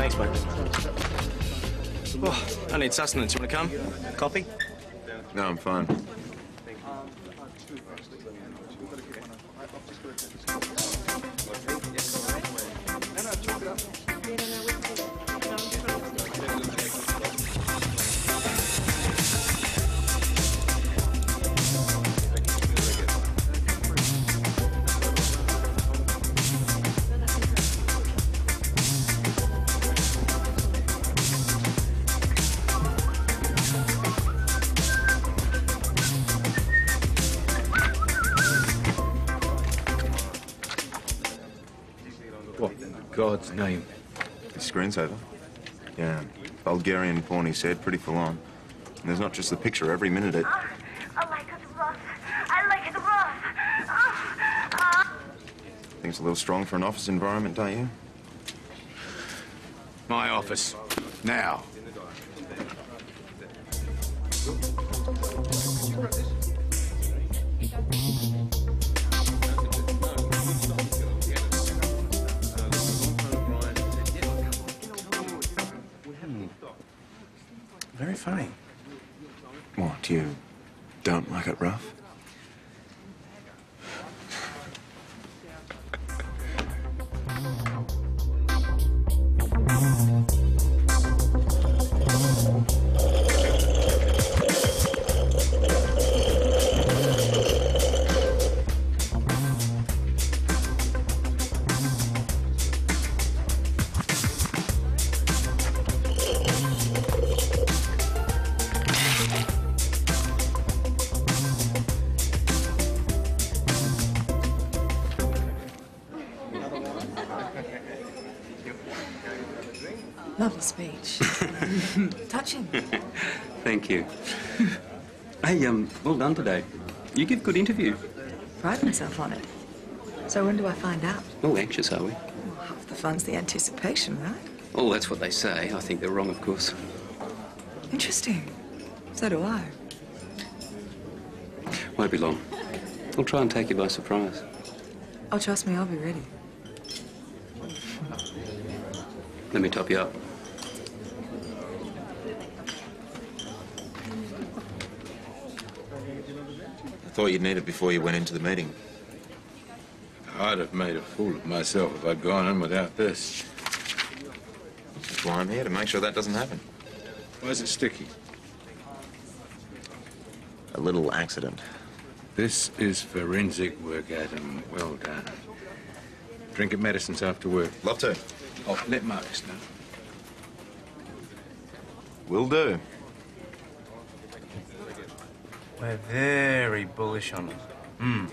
Thanks, mate. Oh, I need sustenance. You want to come? Coffee? No, I'm fine. God's name? The screensaver? Yeah. Bulgarian porn, he said. Pretty full on. And there's not just the picture. Every minute it... I like it rough. I like it rough. Think it's a little strong for an office environment, don't you? My office. Now. Funny. What, you don't like it rough? Speech. Touching. Thank you. hey, um, well done today. You give good interview. Pride myself on it. So when do I find out? All anxious, are we? Well, half the fun's the anticipation, right? Oh, that's what they say. I think they're wrong, of course. Interesting. So do I. Won't be long. I'll try and take you by surprise. Oh, trust me, I'll be ready. Let me top you up. Thought you'd need it before you went into the meeting. I'd have made a fool of myself if I'd gone in without this. That's why I'm here, to make sure that doesn't happen. Why is it sticky? A little accident. This is forensic work, Adam. Well done. Drink at medicines after work. Love to. Oh, let Marcus know. Will do. We're very bullish on it. Hmm.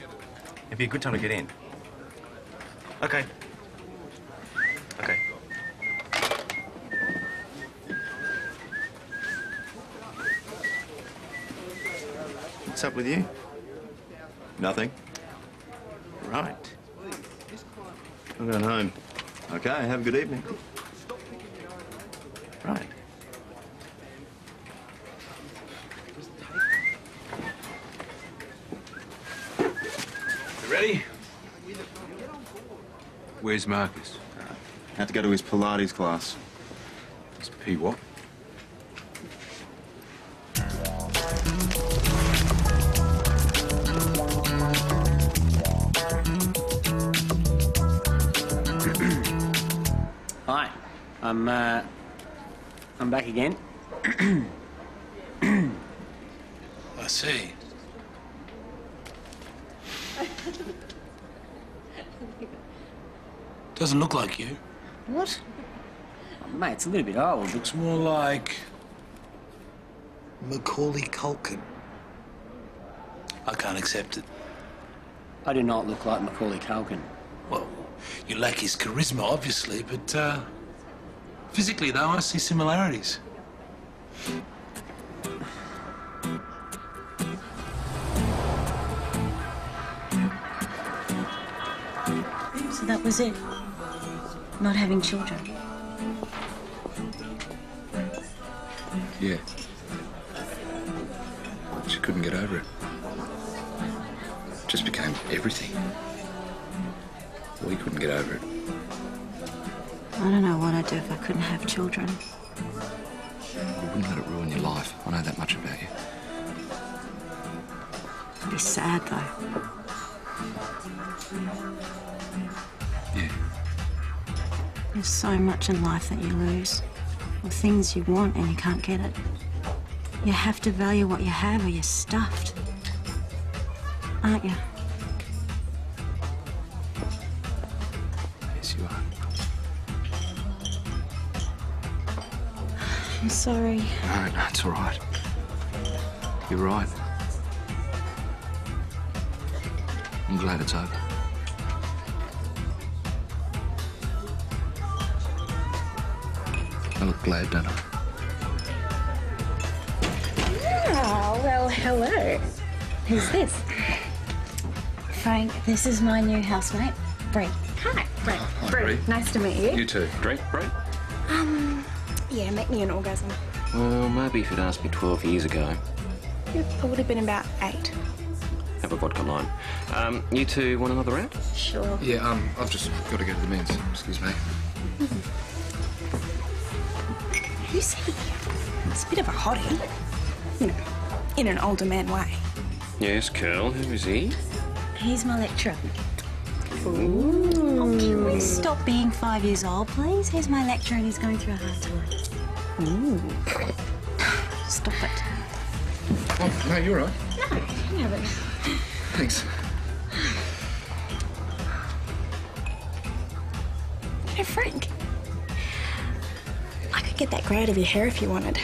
It'd be a good time to get in. Okay. Okay. What's up with you? Nothing. Right. I'm going home. Okay, have a good evening. Ready? Where's Marcus? Had to go to his Pilates class. It's P what? Hi, I'm uh, I'm back again. I see. Doesn't look like you. What? Oh, mate, it's a little bit old. Looks more like Macaulay Culkin. I can't accept it. I do not look like Macaulay Culkin. Well, you lack his charisma, obviously, but uh, physically, though, I see similarities. That was it. Not having children. Yeah. She couldn't get over it. Just became everything. We couldn't get over it. I don't know what I'd do if I couldn't have children. You wouldn't let it ruin your life. I know that much about you. I'd be sad though. There's so much in life that you lose, or things you want and you can't get it. You have to value what you have, or you're stuffed. Aren't you? Yes, you are. I'm sorry. No, no, it's all right. You're right. I'm glad it's over. I look glad, don't I? Oh, well, hello. Who's this? Frank, this is my new housemate, Bree. Hi, Brett. Hi, Brett, Bree. Nice to meet you. You too. Great, great. Yeah, make me an orgasm. Well, maybe if you'd asked me 12 years ago. I would have been about eight. Have a vodka lime. Um, you two want another round? Sure. Yeah, um, I've just got to go to the men's. Excuse me. Who's he? He's a bit of a hottie. You know, in an older man way. Yes, Curl. Who is he? He's my lecturer. Ooh. Oh, can we stop being five years old, please? He's my lecturer and he's going through a hard time. Ooh. Stop it. Oh, no, you're right. Yeah, but Thanks. Hey, Frank. I could get that grey out of your hair if you wanted.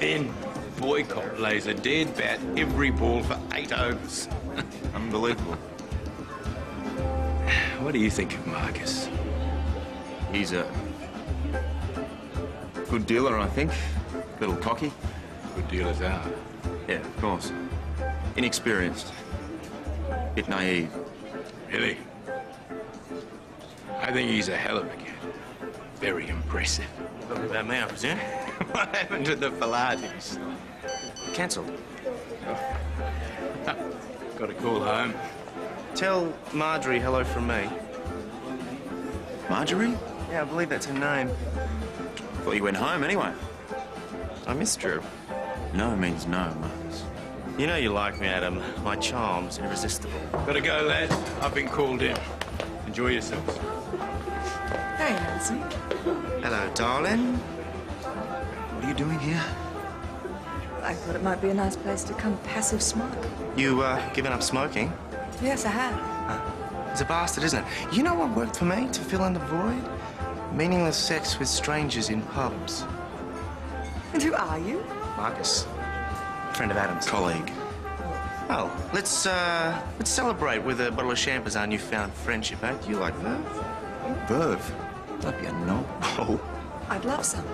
Ben Boycott lays a dead bat every ball for eight overs. Unbelievable. What do you think of Marcus? He's a good dealer, I think. A Little cocky. Good dealers are. Yeah, of course. Inexperienced. Bit naive. Really? I think he's a hell of a kid. Very impressive. Talking about me, I presume. what happened to the Pilates? Cancelled. Got to call home. Tell Marjorie hello from me. Marjorie? Yeah, I believe that's her name. Thought you went home anyway. I missed Drew. No means no, Marcus. You know you like me, Adam. My charm's irresistible. Got to go, lad. I've been called in. Enjoy yourselves. Hey, Nancy. Hello, darling. What are you doing here? I thought it might be a nice place to come passive smoke. You, uh, given up smoking? Yes, I have. It's a bastard, isn't it? You know what worked for me to fill in the void? Meaningless sex with strangers in pubs. And who are you? Marcus, friend of Adam's. Colleague. Well, let's uh, let's celebrate with a bottle of champagne our newfound friendship, eh? Do you like Verve? Verve. Don't be a knob. Oh, I'd love some.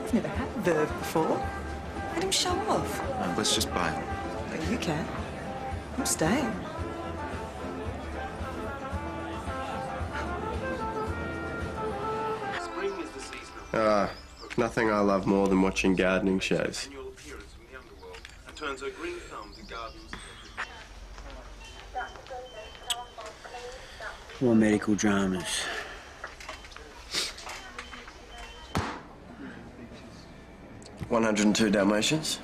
I've never had Verve before. Let him show off. No, let's just bail. But you can. I'm staying. Ah, nothing I love more than watching gardening shows. More medical dramas. One hundred and two Dalmatians.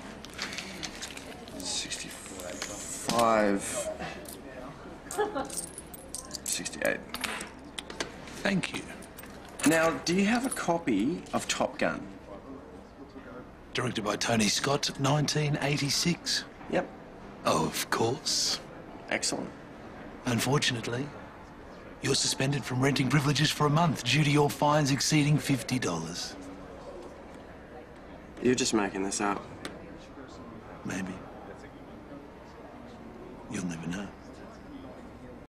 Sixty-five. Sixty-eight. Thank you. Now, do you have a copy of Top Gun? Directed by Tony Scott, 1986. Yep. Oh, of course. Excellent. Unfortunately, you're suspended from renting privileges for a month due to your fines exceeding $50. You're just making this up. Maybe. You'll never.